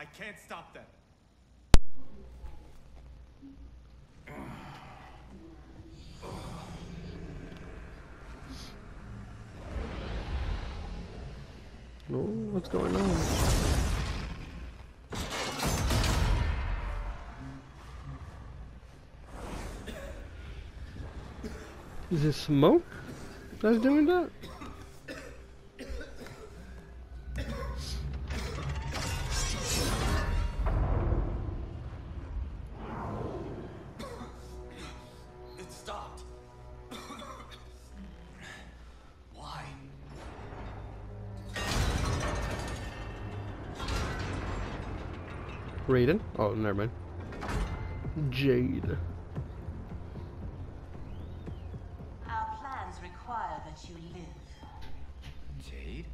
I can't stop them. Oh, what's going on? Is it smoke that's doing that? Raiden? Oh, never mind. Jade. Our plans require that you live. Jade?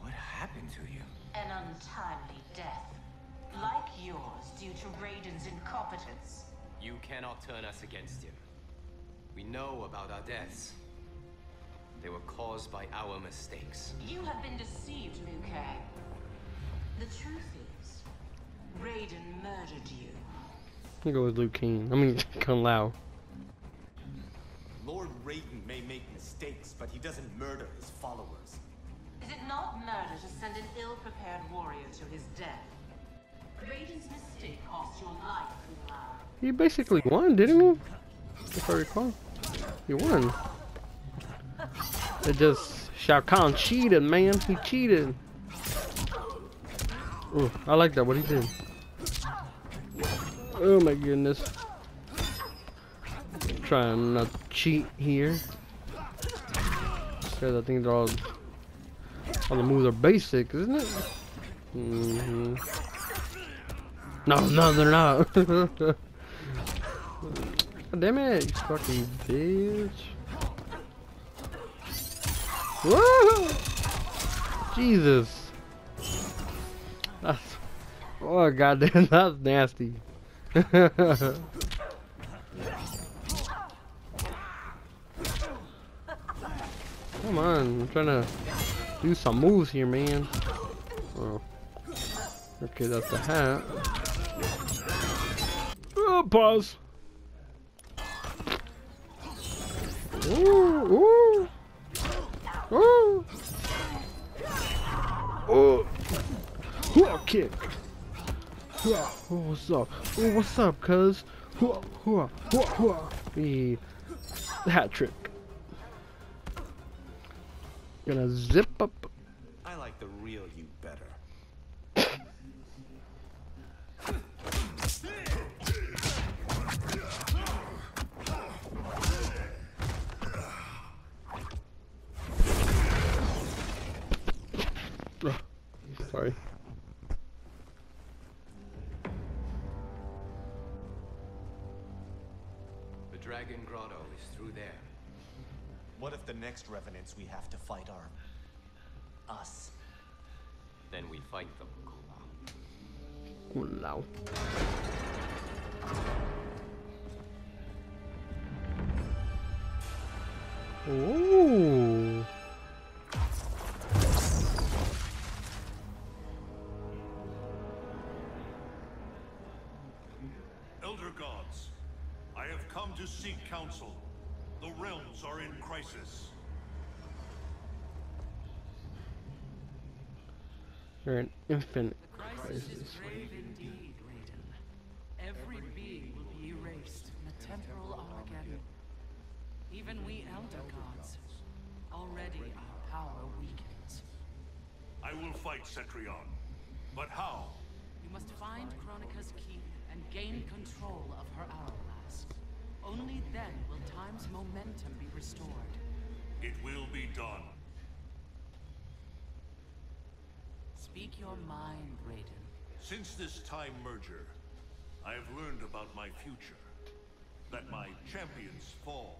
What happened to you? An untimely death. Like yours, due to Raiden's incompetence. You cannot turn us against him. We know about our deaths. They were caused by our mistakes. You have been deceived, Liu Kang. The truth is, Raiden murdered you. I'm gonna go with Liu Kang. I mean, Kung Lao. Lord Raiden may make mistakes, but he doesn't murder his followers. Is it not murder to send an ill-prepared warrior to his death? Raiden's mistake cost your life, Liu Kang. He basically won, didn't he? If I recall. He won. It just Shao Kahn cheated, man. He cheated. Ooh, I like that what he did. Oh my goodness. Trying not to cheat here. Because I think they're all all the moves are basic, isn't it? hmm No, no, they're not. Damn it, you fucking bitch. Whoa! Jesus. That's, oh, goddamn, that's nasty. Come on, I'm trying to do some moves here, man. Oh. Okay, that's the hat. Oh, pause. Ooh, ooh. Ooh. Oh. Hua kick. Oh, what's up? Oh, what's up, cuz? The hat trick. Gonna zip up. I like the real you better. Sorry. Dragon Grotto is through there. What if the next revenants we have to fight are us? Then we fight them, Kung Lao. Wow. Oh. Come to seek counsel. The realms are in crisis. You're an infinite Crisis is crisis. grave indeed, Raiden. Every being will be erased in a temporal Armageddon. Even we Elder Gods. Already our power weakens. I will fight Cetrion. But how? You must find Kronika's key and gain control of her hourglass. Only then will time's momentum be restored. It will be done. Speak your mind, Raiden. Since this time merger, I have learned about my future. That my champions fall.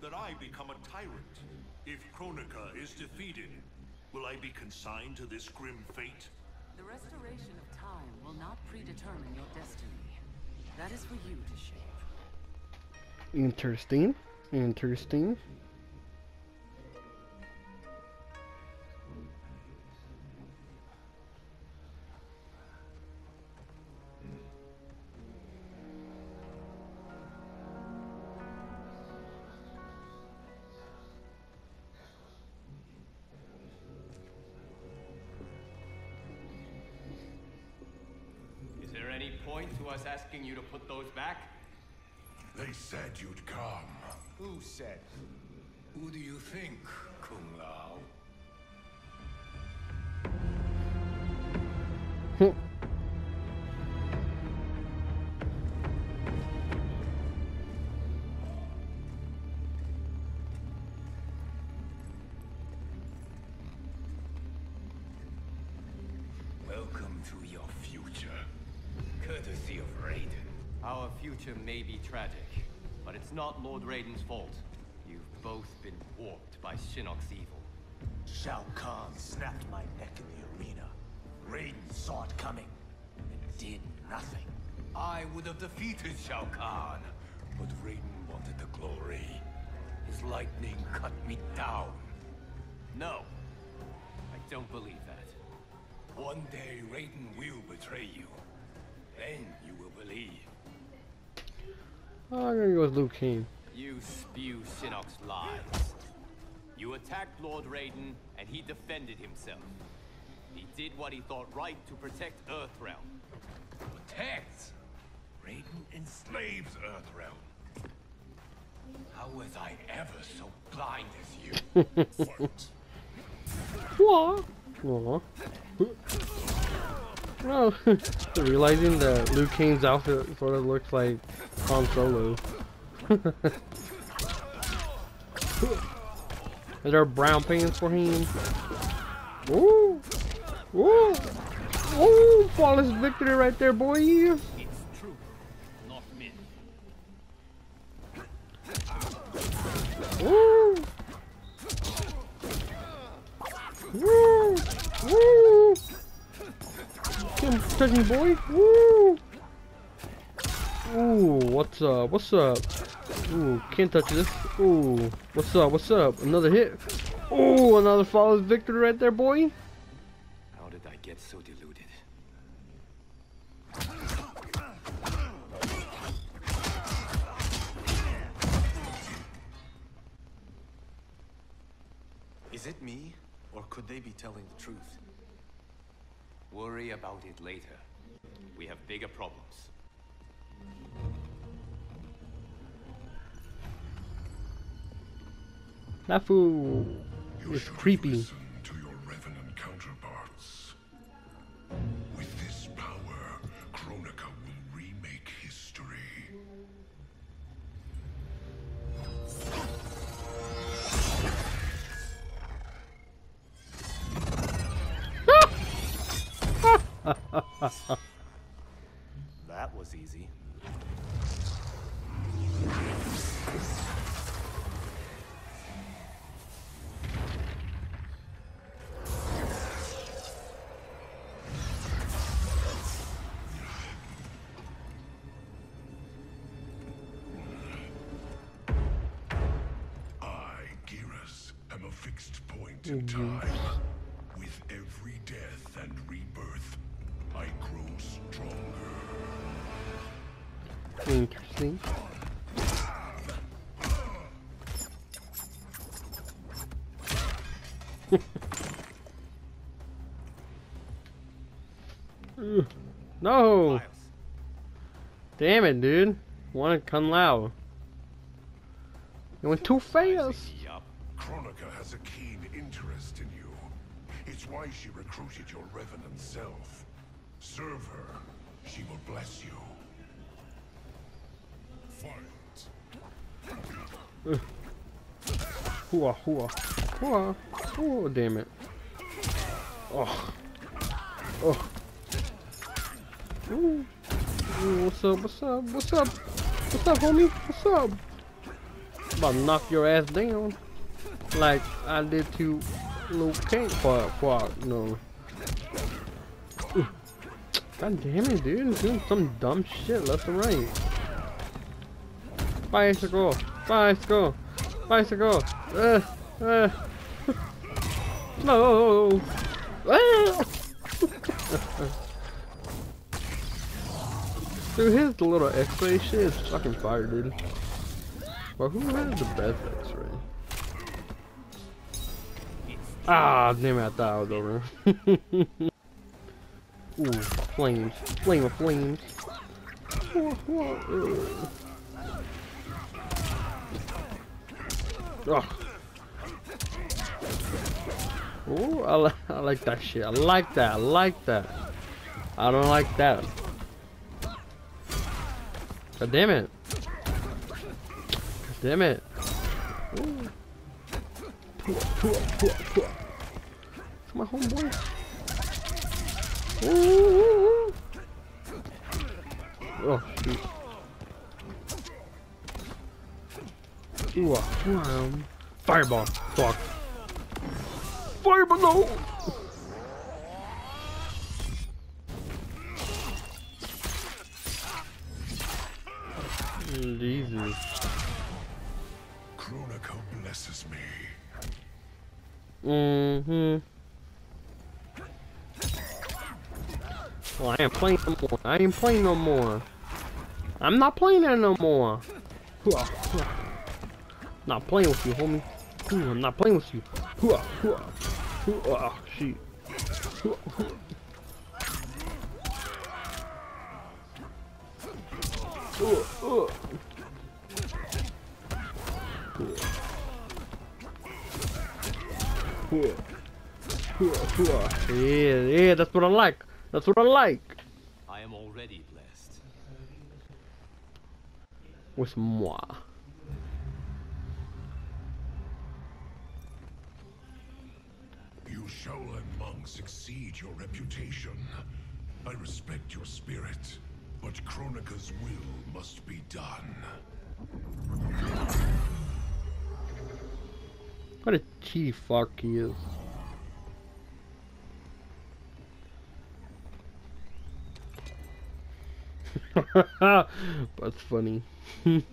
That I become a tyrant. If Kronika is defeated, will I be consigned to this grim fate? The restoration of time will not predetermine your destiny. That is for you to shape. Interesting. Interesting. Said you'd come. Who said? Who do you think, Kung Lao? Not Lord Raiden's fault. You've both been warped by Shinnok's evil. Shao Kahn snapped my neck in the arena. Raiden saw it coming and did nothing. I would have defeated Shao Kahn, but Raiden wanted the glory. His lightning cut me down. No, I don't believe that. One day Raiden will betray you. Then you will believe. Oh, I'm gonna go with Liu Kang. You spew Shinnok's lies. You attacked Lord Raiden, and he defended himself. He did what he thought right to protect Earthrealm. Protects! Raiden enslaves Earthrealm. How was I ever so blind as you? What? Aw. No, realizing that Liu Kang's outfit sort of looks like Han Solo. Is there brown pants for him? Ooh! Ooh! Ooh! Flawless victory right there, boy! Woo! Come boy! Woo! Ooh, what's up? What's up? Ooh, can't touch this. Ooh, what's up? What's up? Another hit. Ooh, another flawless victory right there, boy. How did I get so deluded? Is it me, or could they be telling the truth? Worry about it later. We have bigger problems. Nafu fool is creepy. Listen That was easy. I, Geras, am a fixed point in mm-hmm. time. With every death and rebirth, I grow stronger. Interesting. No! Damn it, dude. Wanna Kung Lao. It went too fast. Yup. Kronika has a keen interest in you. It's why she recruited your revenant self. Serve her. She will bless you. Fight. Hooah, hooah, hooah. Oh, damn it. Oh. Oh. Ooh. Ooh, what's up, what's up, what's up? What's up, homie? What's up? About to knock your ass down. Like I did to Liu Kang. Fuck, fuck, no. Ooh. God damn it, dude. Doing some dumb shit left and right. Bicycle, bicycle, bicycle. Uh, uh. No. Ah. Dude, his little X-ray shit is fucking fire, dude. But who has the best X-ray? Ah, damn it! I thought I was over. Ooh, flames, flame of flames. Oh. Ooh, I, li I like that shit. I like that. I like that. I don't like that. God damn it. God damn it. Ooh. It's my homeboy. Oh, shoot. Ooh, um, fireball. Fuck. Fireball, no! Well, I ain't playing no more. I ain't playing no more. I'm not playing that no more. Not playing with you, homie. I'm not playing with you. Oh, shit. Yeah, yeah, that's what I like. That's what I like. I am already blessed. With moi. You Shaolin monks exceed your reputation. I respect your spirit, but Kronika's will must be done. What a cheap fuck he is. That's funny.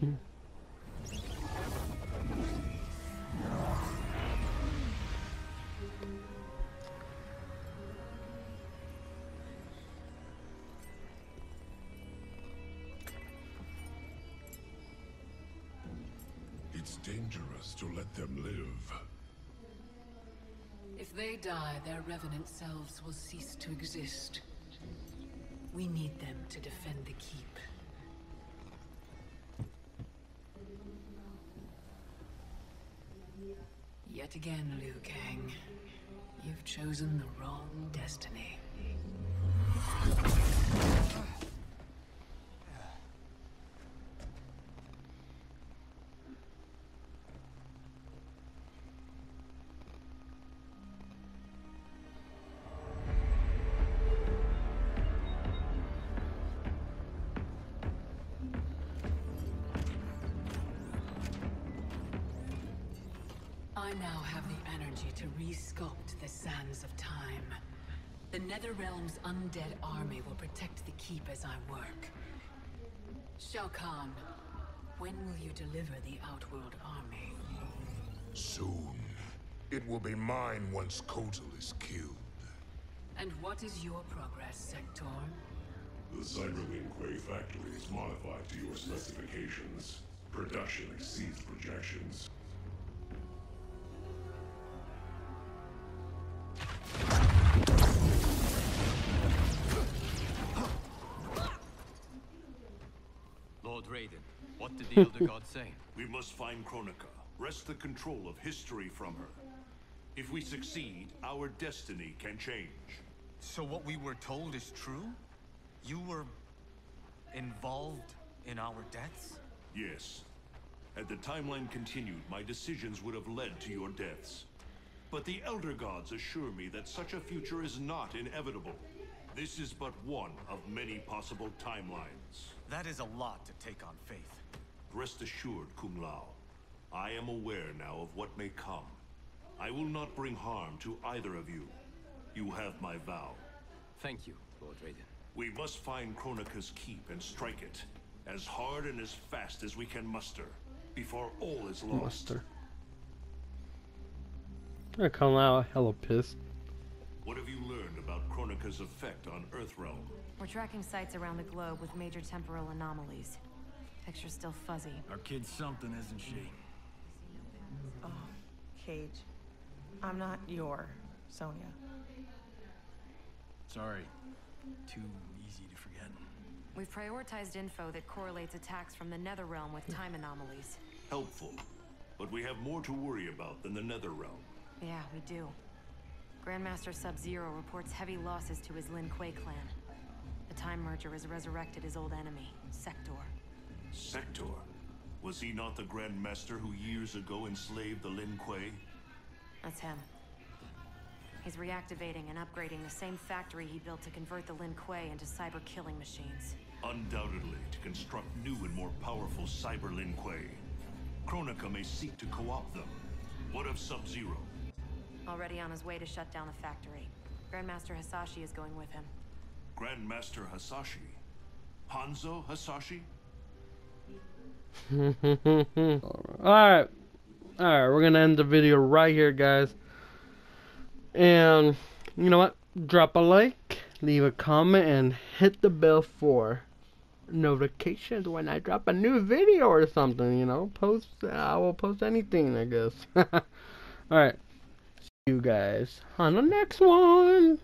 It's dangerous to let them live. If they die, their revenant selves will cease to exist. We need them to defend the keep. Yet again, Liu Kang. You've chosen the wrong destiny. I now have the energy to resculpt the sands of time. The Netherrealm's undead army will protect the keep as I work. Shao Kahn, when will you deliver the Outworld army? Soon. It will be mine once Kotal is killed. And what is your progress, Sektor? The Cyberlink Quay factory is modified to your specifications. Production exceeds projections. Raiden, what did the Elder God say? We must find Kronika, wrest the control of history from her. If we succeed, our destiny can change. So what we were told is true? You were involved in our deaths? Yes. Had the timeline continued, my decisions would have led to your deaths. But the Elder Gods assure me that such a future is not inevitable. This is but one of many possible timelines. That is a lot to take on faith. Rest assured, Kung Lao. I am aware now of what may come. I will not bring harm to either of you. You have my vow. Thank you, Lord Raiden. We must find Kronika's keep and strike it. As hard and as fast as we can muster. Before all is lost. Muster. I come out hella pissed. What have you learned about Kronika's effect on Earthrealm? We're tracking sites around the globe with major temporal anomalies. Picture's still fuzzy. Our kid's something, isn't she? Oh, Cage. I'm not your Sonya. Sorry. Too easy to forget. We've prioritized info that correlates attacks from the Netherrealm with time anomalies. Helpful. But we have more to worry about than the Netherrealm. Yeah, we do. Grandmaster Sub-Zero reports heavy losses to his Lin Kuei clan. The Time Merger has resurrected his old enemy, Sektor. Sektor? Was he not the Grand Master who years ago enslaved the Lin Kuei? That's him. He's reactivating and upgrading the same factory he built to convert the Lin Kuei into cyber killing machines. Undoubtedly, to construct new and more powerful cyber Lin Kuei. Kronika may seek to co-opt them. What of Sub-Zero? Already on his way to shut down the factory. Grandmaster Hasashi is going with him. Grandmaster Hasashi? Hanzo Hasashi? Alright. Alright, we're gonna end the video right here, guys. And, you know what? Drop a like, leave a comment, and hit the bell for notifications when I drop a new video or something, you know? Post, I will post anything, I guess. Alright. You guys on the next one.